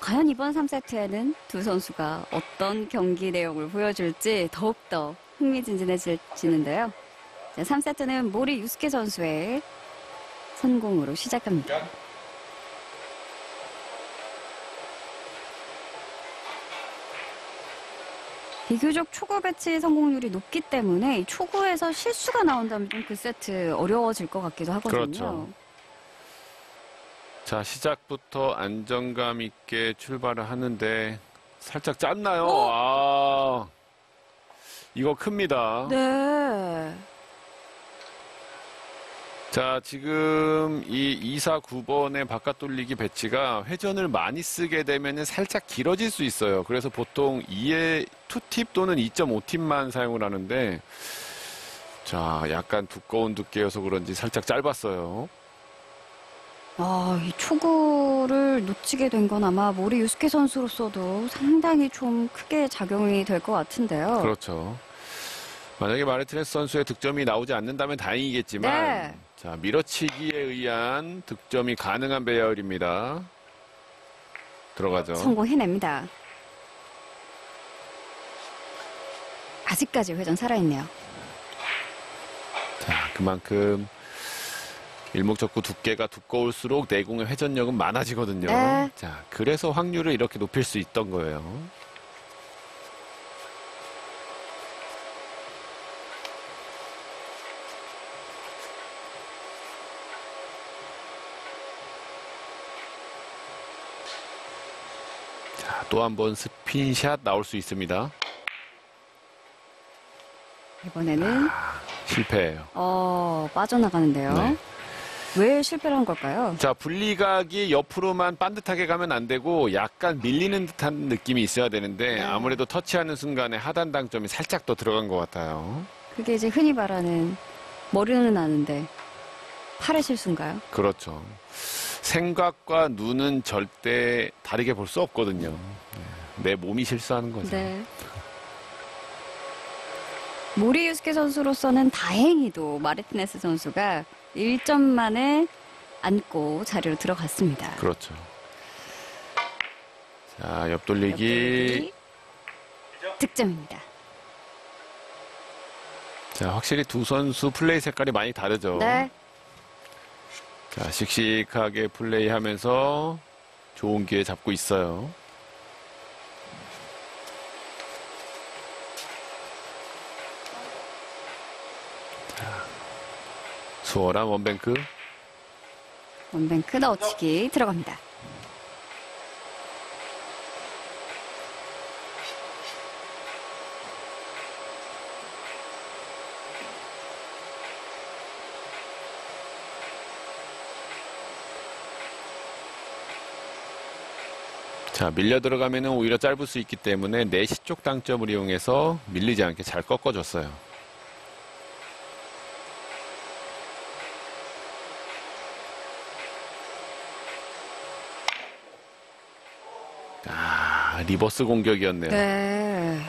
과연 이번 3세트에는 두 선수가 어떤 경기 내용을 보여줄지 더욱더 흥미진진해지는데요. 자, 3세트는 모리 유스케 선수의 선공으로 시작합니다. 비교적 초구 배치 성공률이 높기 때문에 이 초구에서 실수가 나온다면 좀 그 세트 어려워질 것 같기도 하거든요. 그렇죠. 자, 시작부터 안정감 있게 출발을 하는데 살짝 짰나요? 어? 아, 이거 큽니다. 네. 자, 지금 이 2사 9번의 바깥 돌리기 배치가 회전을 많이 쓰게 되면 살짝 길어질 수 있어요. 그래서 보통 2의 2팁 또는 2.5팁만 사용을 하는데 자, 약간 두꺼운 두께여서 그런지 살짝 짧았어요. 아, 이 초구를 놓치게 된 건 아마 모리 유스케 선수로서도 상당히 좀 크게 작용이 될 것 같은데요. 그렇죠. 만약에 마르티네스 선수의 득점이 나오지 않는다면 다행이겠지만 네. 자, 밀어치기에 의한 득점이 가능한 배열입니다. 들어가죠. 성공해냅니다. 아직까지 회전 살아있네요. 자, 그만큼 일목적구 두께가 두꺼울수록 내공의 회전력은 많아지거든요. 네. 자, 그래서 확률을 이렇게 높일 수 있던 거예요. 자, 또 한 번 스핀샷 나올 수 있습니다. 이번에는 실패예요. 어, 빠져나가는데요. 네. 왜 실패를 한 걸까요? 자, 분리각이 옆으로만 반듯하게 가면 안 되고 약간 밀리는 듯한 느낌이 있어야 되는데 네. 아무래도 터치하는 순간에 하단 당점이 살짝 더 들어간 것 같아요. 그게 이제 흔히 말하는 머리는 아는데 팔의 실수인가요? 그렇죠. 생각과 눈은 절대 다르게 볼 수 없거든요. 네. 내 몸이 실수하는 거죠. 네. 모리 유스케 선수로서는 다행히도 마르티네스 선수가 1점 만에 안고 자리로 들어갔습니다. 그렇죠. 자, 옆돌리기. 옆돌리기. 득점입니다. 자, 확실히 두 선수 플레이 색깔이 많이 다르죠. 네. 자, 씩씩하게 플레이하면서 좋은 기회 잡고 있어요. 수월한 원뱅크. 원뱅크 넣어치기 들어갑니다. 자, 밀려 들어가면 오히려 짧을 수 있기 때문에 내시 쪽 당점을 이용해서 밀리지 않게 잘 꺾어줬어요. reverse 공격이었네요. 네.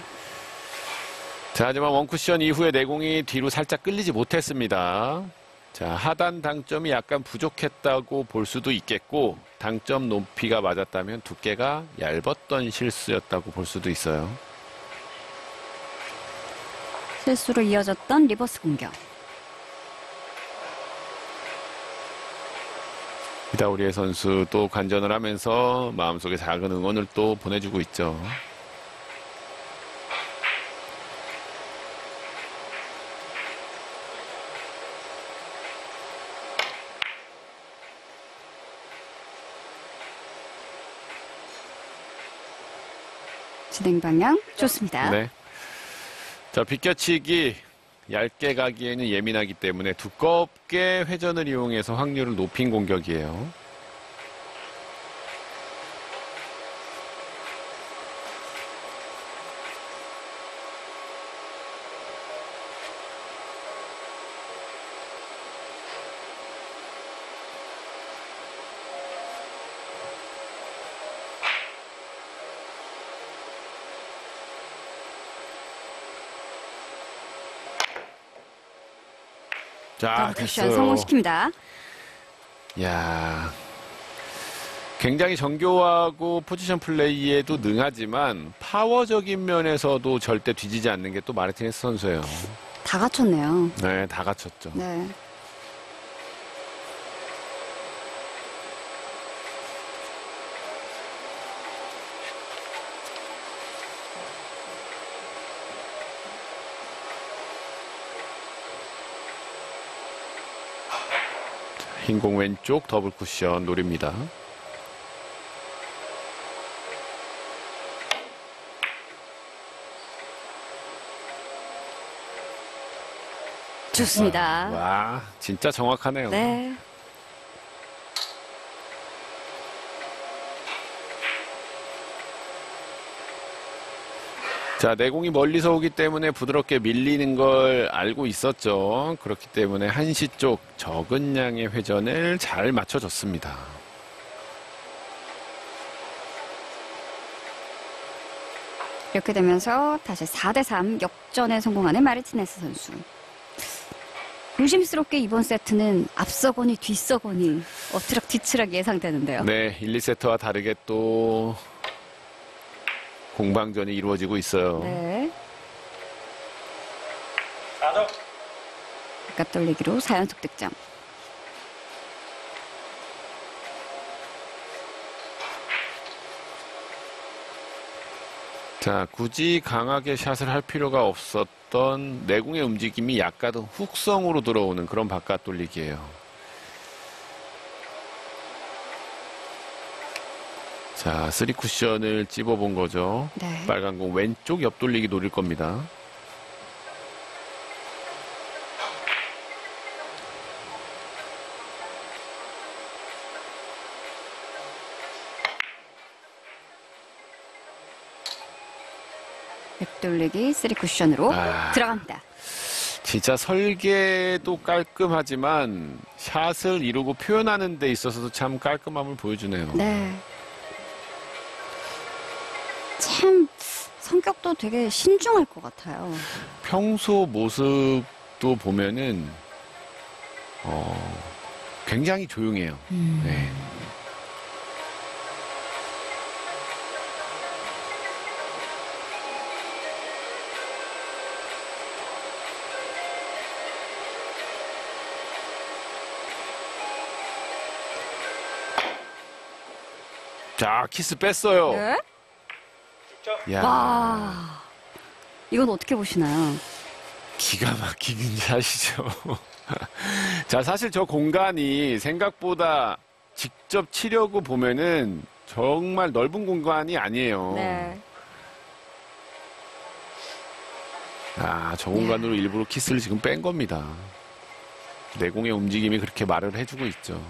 자, 하지만 one cushion 이후에 내공이 뒤로 살짝 끌리지 못했습니다. 자, 하단 당점이 약간 부족했다고 볼 수도 있겠고, 당점 높이가 맞았다면 두께가 얇았던 실수였다고 볼 수도 있어요. 실수로 이어졌던 reverse 공격. 이다우리의 선수 또 관전을 하면서 마음속에 작은 응원을 또 보내주고 있죠. 진행 방향 좋습니다. 네. 자, 비껴치기 얇게 가기에는 예민하기 때문에 두껍게 회전을 이용해서 확률을 높인 공격이에요. 자, 쿠션. 성공시킵니다. 야 굉장히 정교하고 포지션 플레이에도 능하지만 파워적인 면에서도 절대 뒤지지 않는 게 또 마르티네스 선수예요. 다 갖췄네요. 네, 다 갖췄죠. 네. 흰공 왼쪽 더블 쿠션 노립니다. 좋습니다. 와, 진짜 정확하네요. 네. 자, 내공이 멀리서 오기 때문에 부드럽게 밀리는 걸 알고 있었죠. 그렇기 때문에 한시 쪽 적은 양의 회전을 잘 맞춰줬습니다. 이렇게 되면서 다시 4대3 역전에 성공하는 마르티네스 선수. 조심스럽게 이번 세트는 앞서거니 뒤서거니 엎치락 뒤치락 예상되는데요. 네, 1, 2세트와 다르게 또 공방전이 이루어지고 있어요. 네. 바깥 돌리기로 4연속 득점. 자, 굳이 강하게 샷을 할 필요가 없었던 내공의 움직임이 약간 훅성으로 들어오는 그런 바깥 돌리기예요. 자, 쓰리 쿠션을 찝어본 거죠. 네. 빨간 공 왼쪽 옆 돌리기 노릴 겁니다. 옆 돌리기 3 쿠션으로 아. 들어갑니다. 진짜 설계도 깔끔하지만 샷을 이루고 표현하는 데 있어서도 참 깔끔함을 보여주네요. 네. 참 성격도 되게 신중할 것 같아요. 평소 모습도 보면은 어, 굉장히 조용해요. 네. 자, 키스 뺐어요. 네? 야, 와. 이건 어떻게 보시나요? 기가 막히긴 샷이죠. 자, 사실 저 공간이 생각보다 직접 치려고 보면은 정말 넓은 공간이 아니에요. 네. 아, 저 공간으로 일부러 키스를 지금 뺀 겁니다. 내공의 움직임이 그렇게 말을 해주고 있죠.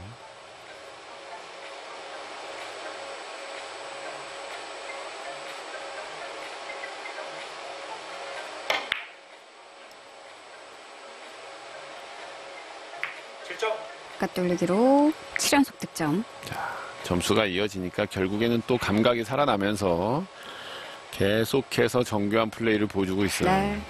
바깥 돌리기로 7연속 득점. 점수가 이어지니까 결국에는 또 감각이 살아나면서 계속해서 정교한 플레이를 보여주고 있어요. 네.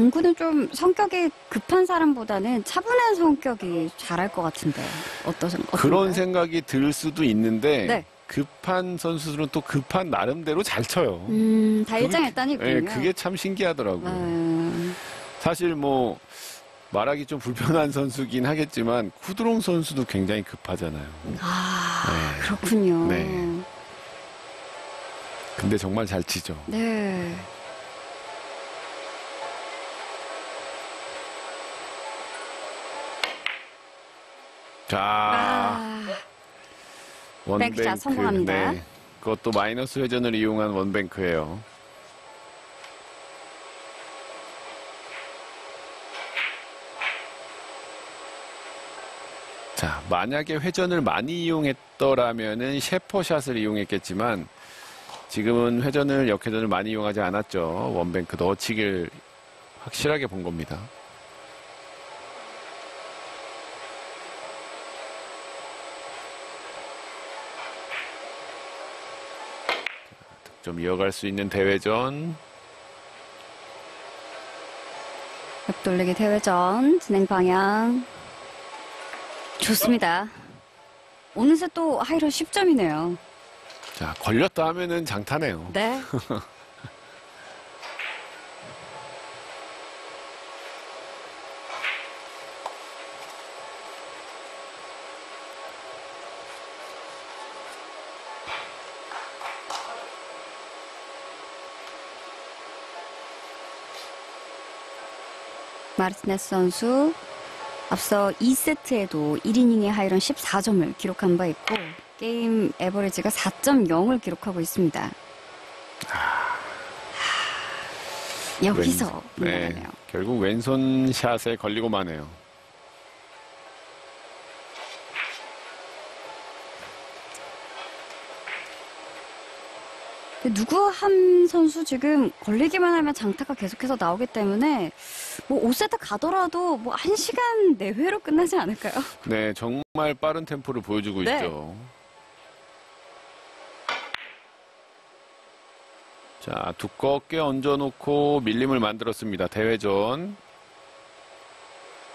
당구는 좀 성격이 급한 사람보다는 차분한 성격이 잘할 것 같은데 어떠, 어떤가요? 그런 생각이 들 수도 있는데 네. 급한 선수들은 또 급한 나름대로 잘 쳐요. 음, 다 그게- 일장일단이군요. 예, 그게 참 신기하더라고요. 네. 사실 뭐 말하기 좀 불편한 선수긴 하겠지만 쿠드롱 선수도 굉장히 급하잖아요. 아, 네. 그렇군요. 네. 근데 정말 잘 치죠. 네. 자, 아, 원뱅크. 뱅크샷 성공합니다. 네. 그것도 마이너스 회전을 이용한 원뱅크예요. 자, 만약에 회전을 많이 이용했더라면은 셰퍼샷을 이용했겠지만 지금은 회전을 역회전을 많이 이용하지 않았죠. 원뱅크 넣어치길 확실하게 본 겁니다. 좀 이어갈 수 있는 대회전. 옆돌리기 대회전 진행 방향 좋습니다. 어느새 또 하이로 10점이네요. 자, 걸렸다 하면은 장타네요. 네. 마르티네스 선수 앞서 2세트에도 1이닝의 하이런 14점을 기록한 바 있고 게임 에버리지가 4.0을 기록하고 있습니다. 여기서 왼- 네. 결국 왼손 샷에 걸리고 마네요. 누구 한 선수 지금 걸리기만 하면 장타가 계속해서 나오기 때문에 뭐 5세트 가더라도 뭐 1시간 내외로 끝나지 않을까요? 네, 정말 빠른 템포를 보여주고 네. 있죠. 자, 두껍게 얹어놓고 밀림을 만들었습니다. 대회전.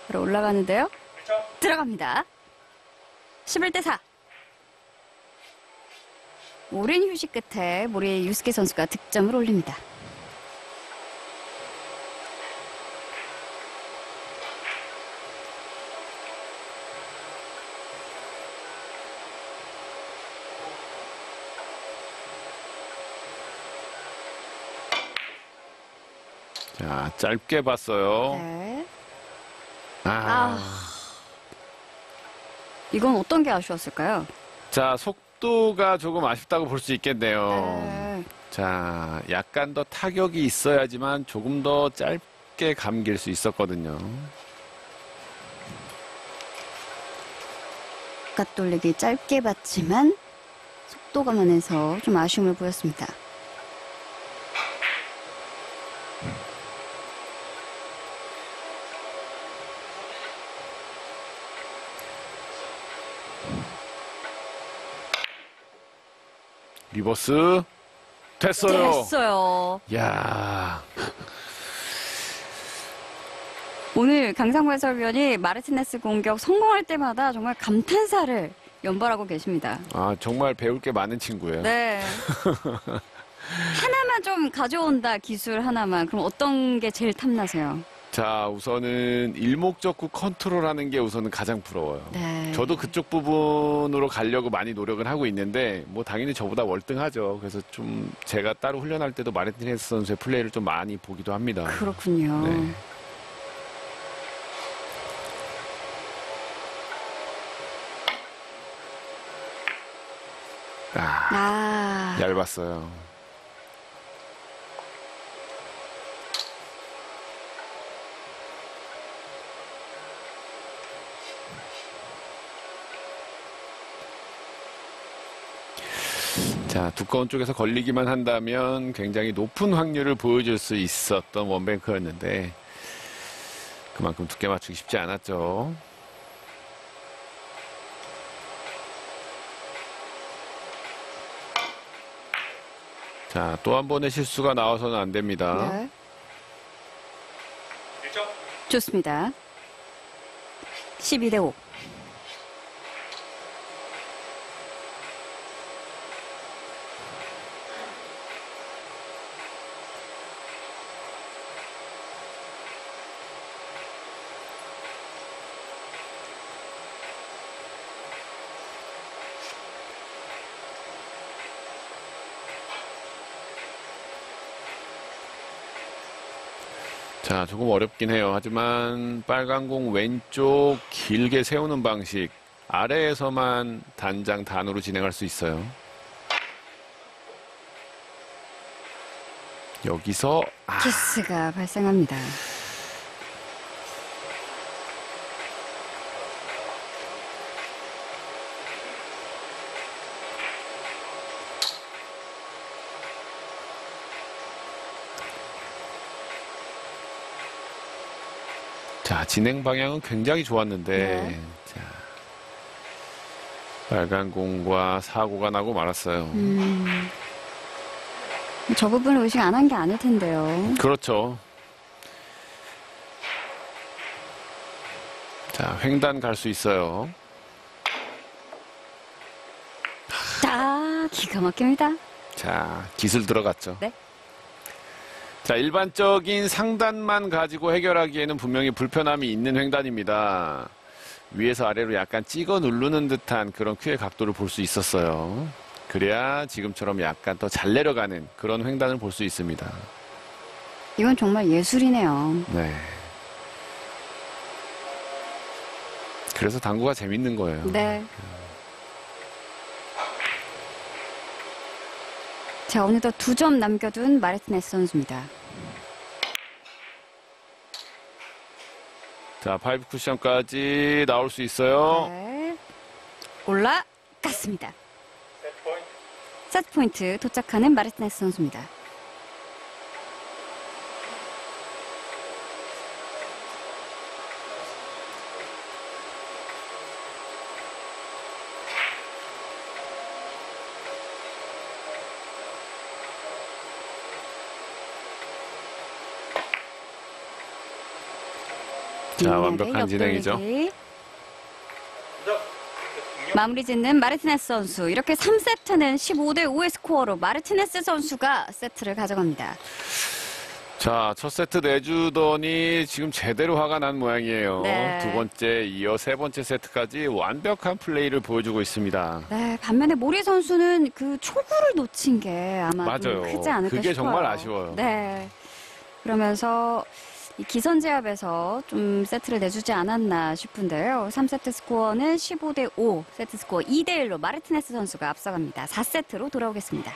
바로 올라가는데요. 1점. 들어갑니다. 11대 4. 오랜 휴식 끝에 모리 유스케 선수가 득점을 올립니다. 자, 짧게 봤어요. 네. 아. 이건 어떤 게 아쉬웠을까요? 자, 속 도가 조금 아쉽다고 볼 수 있겠네요. 네. 자, 약간 더 타격이 있어야지만 조금 더 짧게 감길 수 있었거든요. 바깥 돌리기 짧게 봤지만 속도가 만해서 좀 아쉬움을 보였습니다. reverse 됐어요. 됐어요. 야, 오늘 강상구 해설위원이 마르티네스 공격 성공할 때마다 정말 감탄사를 연발하고 계십니다. 아 정말 배울 게 많은 친구예요. 네. 하나만 좀 가져온다 기술 하나만 그럼 어떤 게 제일 탐나세요? 자, 우선은 일목적구 컨트롤하는 게 우선은 가장 부러워요. 네. 저도 그쪽 부분으로 가려고 많이 노력을 하고 있는데 뭐 당연히 저보다 월등하죠. 그래서 좀 제가 따로 훈련할 때도 마르티네스 선수의 플레이를 좀 많이 보기도 합니다. 그렇군요. 네. 아, 아, 얇았어요. 자, 두꺼운 쪽에서 걸리기만 한다면 굉장히 높은 확률을 보여줄 수 있었던 원뱅크였는데 그만큼 두께 맞추기 쉽지 않았죠. 자, 또 한 번의 실수가 나와서는 안 됩니다. 네. 1점. 좋습니다. 12대 5. 자, 조금 어렵긴 해요. 하지만 빨간 공 왼쪽 길게 세우는 방식 아래에서만 단장 단으로 진행할 수 있어요. 여기서 아, 키스가 발생합니다. 진행 방향은 굉장히 좋았는데 네. 자, 빨간 공과 사고가 나고 말았어요. 음, 저 부분을 의식 안 한 게 아닐 텐데요. 그렇죠. 자, 횡단 갈 수 있어요. 자, 기가 막힙니다. 자, 기술 들어갔죠. 네. 자, 일반적인 상단만 가지고 해결하기에는 분명히 불편함이 있는 횡단입니다. 위에서 아래로 약간 찍어 누르는 듯한 그런 큐의 각도를 볼 수 있었어요. 그래야 지금처럼 약간 더 잘 내려가는 그런 횡단을 볼 수 있습니다. 이건 정말 예술이네요. 네. 그래서 당구가 재밌는 거예요. 네. 자, 어느덧 두 점 남겨둔 마르티네스 선수입니다. 자, five cushion까지 나올 수 있어요. 네. 올라갔습니다. 세트 포인트. 세트 포인트 도착하는 마르티네스 선수입니다. 자, 완벽한 진행이죠. 옆돌리기. 인정. 마무리 짓는 마르티네스 선수. 이렇게 3세트는 15대 5의 스코어로 마르티네스 선수가 세트를 가져갑니다. 자, 첫 세트 내주더니 지금 제대로 화가 난 모양이에요. 네. 두 번째 이어 세 번째 세트까지 완벽한 플레이를 보여주고 있습니다. 네, 반면에 모리 선수는 그 초구를 놓친 게 아마 좀 맞아요. 크지 않을까 그게 싶어요. 정말 아쉬워요. 네. 그러면서 이 기선 제압에서 좀 세트를 내주지 않았나 싶은데요. 3세트 스코어는 15대 5, 세트 스코어 2대 1로 마르티네스 선수가 앞서갑니다. 4세트로 돌아오겠습니다.